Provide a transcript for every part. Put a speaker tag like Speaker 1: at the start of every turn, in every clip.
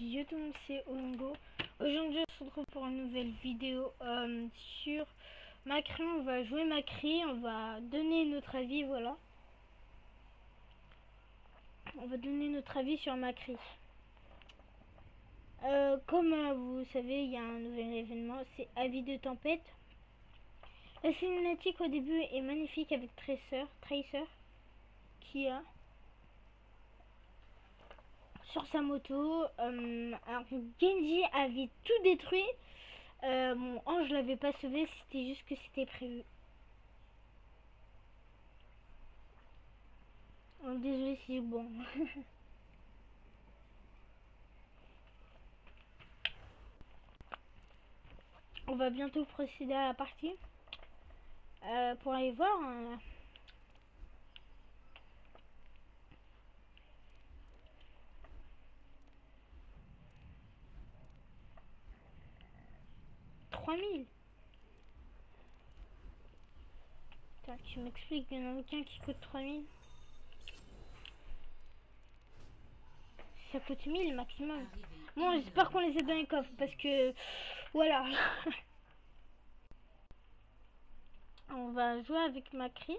Speaker 1: Yo tout le monde, c'est Ongo. Aujourd'hui, on se retrouve pour une nouvelle vidéo euh, sur Macri. On va jouer Macri, on va donner notre avis, voilà. On va donner notre avis sur Macri. Euh, comme euh, vous savez, il y a un nouvel événement, c'est Avis de tempête. La cinématique au début est magnifique avec Tracer, Tracer qui a sur sa moto. Euh, alors Genji avait tout détruit. Euh, mon ange l'avait pas sauvé, c'était juste que c'était prévu. Oh, désolé si bon. On va bientôt procéder à la partie. Euh, pour aller voir. Hein. 3000 tu m'expliques, il y en a aucun qui coûte 3000 Ça coûte 1000 maximum. Bon, j'espère qu'on les a dans les coffres parce que... Voilà. On va jouer avec Macri.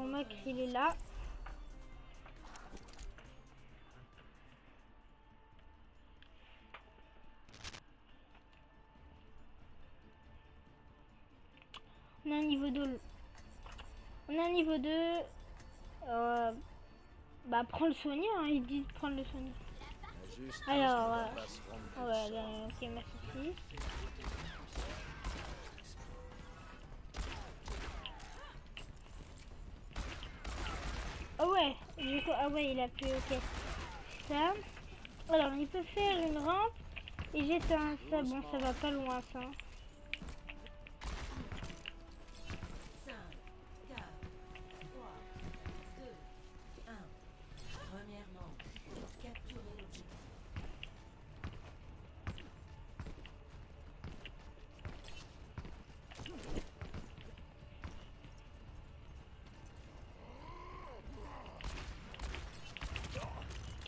Speaker 1: Alors Mac il est là. On a un niveau 2. On a un niveau 2. Euh, bah prends le soigner, hein, il dit de prendre le soigner. Alors, euh, ouais, ok, merci. Du coup, ah ouais, il a pu, ok. Ça. Alors, il peut faire une rampe et j'éteins ça. Bon, ça va pas loin, ça.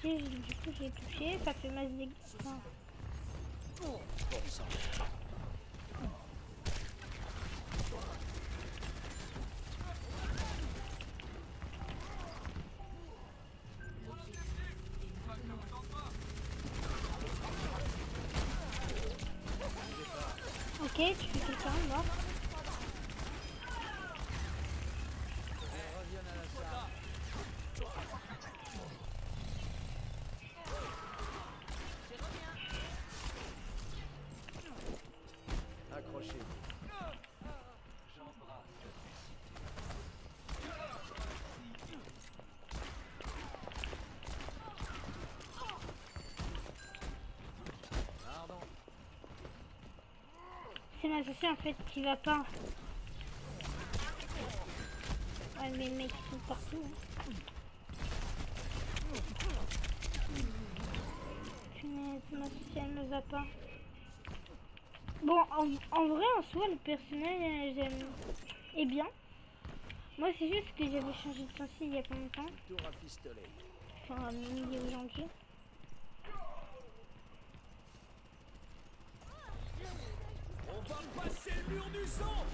Speaker 1: Du coup j'ai touché, ça fait masse dégâts. Ok, tu fais quelqu'un, mort. C'est associé en fait qui va pas. Ouais mais les mecs sont partout. Punaise, ma associé elle ne va pas. Bon, en, vrai, en soi, le personnage j'aime est bien. Moi, c'est juste que j'avais changé de sensible il y a pas longtemps. Enfin, milieu aujourd'hui.
Speaker 2: Va passer le mur du sang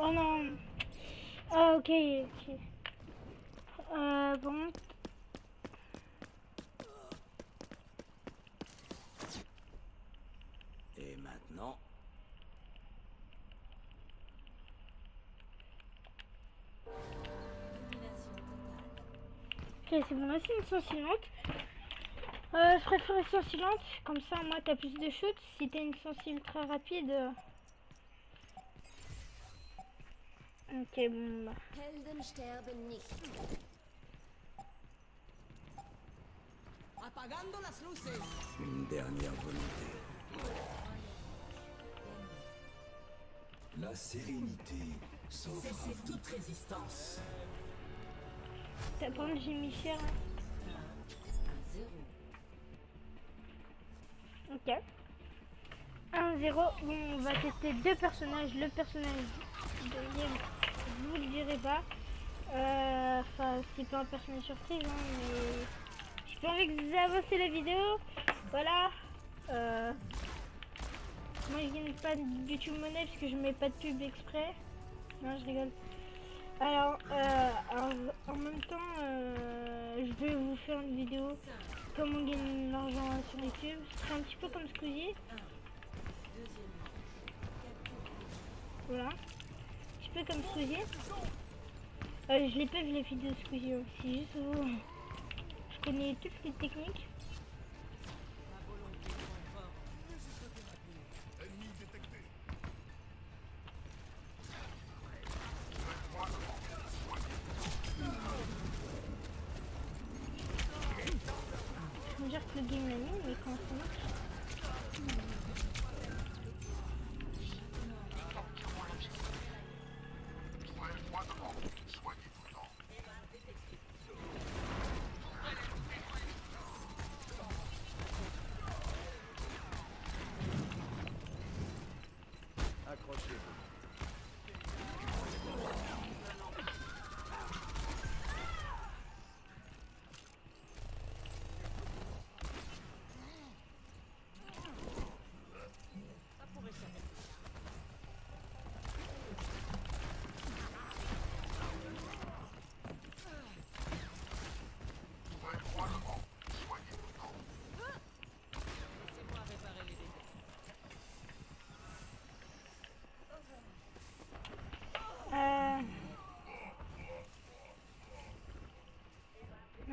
Speaker 1: Oh non. Ah, ok, ok. Euh, bon. Ok, c'est bon, là c'est une sensilante. Euh, je préfère une sensilante, comme ça moi t'as plus de shoot. Si t'as une sensible très rapide... Euh, Ok, bon. Bah.
Speaker 3: Helden sterben nicht.
Speaker 2: Une dernière volonté. La sérénité vous.
Speaker 4: toute résistance.
Speaker 1: T'as contre, j'ai mis cher. Ok. 1-0. Bon, on va tester deux personnages. Le personnage de vous le dirai pas. Euh, Enfin, c'est pas un personnage surprise, hein, mais j'ai pas envie que vous avancez la vidéo. Voilà. Euh, Moi, je gagne pas de YouTube monnaie parce que je mets pas de pub exprès. Non, je rigole. Alors, euh, alors, en même temps, euh, je vais vous faire une vidéo comment gagner de l'argent sur YouTube. C'est un petit peu comme Squeezie. Voilà. Un petit peu comme Squeezie. Euh, je l'ai pas vu les vidéos de Squeezie. hein. C'est juste vous. Je connais toutes les techniques. Le game l'anime, mais comment ça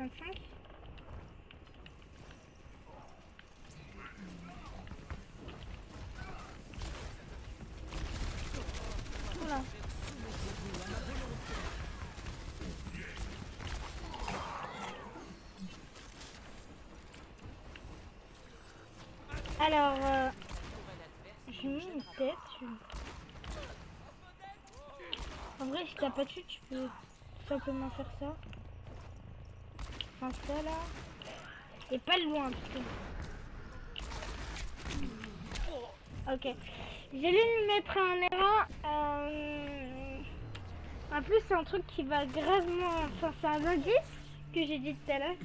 Speaker 1: 25 Oula. Alors, euh, j'ai mis une tête. en vrai, si t'as pas de tu peux simplement faire ça. Là. Et pas loin, parce que... Ok. Lui mettre un erreur. Euh... En plus, c'est un truc qui va gravement... Enfin, c'est un indice que j'ai dit tout à l'heure.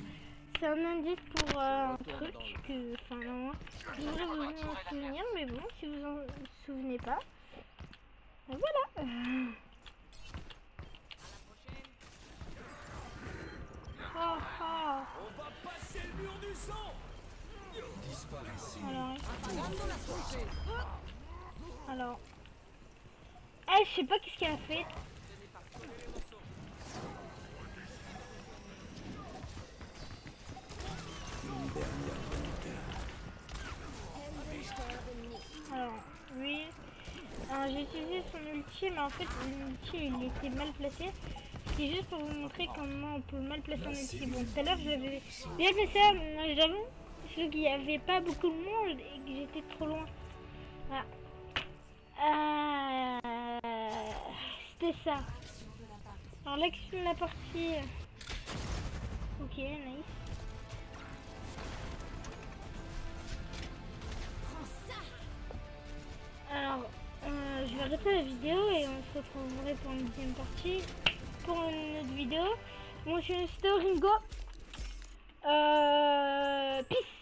Speaker 1: C'est un indice pour euh, un truc que... Enfin, non, je devrais vous en souvenir, mais bon, si vous en souvenez pas... Voilà. Alors. Eh, je sais pas qu'est-ce qu'elle a fait. Alors. Alors, j'ai utilisé son ulti, mais en fait, l'ulti il était mal placé. C'est juste pour vous montrer comment on peut mal placer un ulti. Bon, tout à l'heure, j'avais bien fait ça, j'avoue, c'est qu'il n'y avait pas beaucoup de monde et que j'étais trop loin. Voilà. Euh, C'était ça. Alors, l'action de la partie. Ok, nice. Alors, euh, je vais arrêter la vidéo et on se retrouverait pour une deuxième partie, pour une autre vidéo. Moi, je suis Ringo. Euh, peace